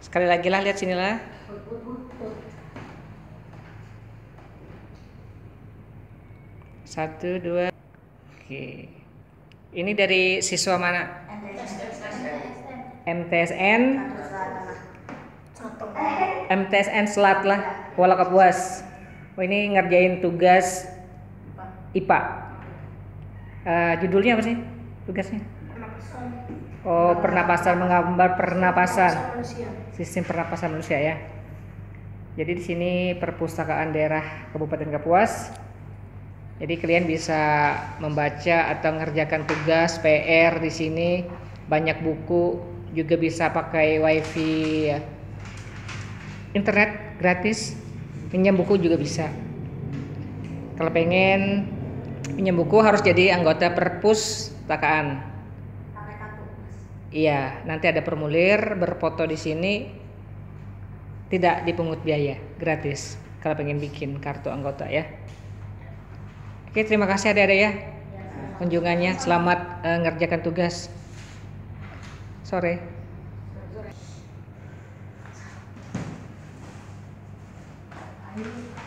Sekali lagi lah lihat sini lah. Satu, dua. Oke. Ini dari siswa mana? MTSN. MTSN Selat lah. Kuala Kapuas. Oh ini ngerjain tugas IPA. Eh, judulnya apa sih? Tugasnya? Oh, pernapasan menggambar pernapasan. Sistem pernapasan manusia ya. Jadi di sini perpustakaan daerah Kabupaten Kapuas. Jadi kalian bisa membaca atau mengerjakan tugas PR di sini banyak buku juga bisa pakai wifi ya. internet gratis pinjam buku juga bisa kalau pengen pinjam buku harus jadi anggota perpustakaan iya nanti ada formulir berfoto di sini. Tidak dipungut biaya gratis kalau pengen bikin kartu anggota ya. Oke terima kasih adik-adik ya kunjungannya. Selamat eh, ngerjakan tugas. Sore. Ayo.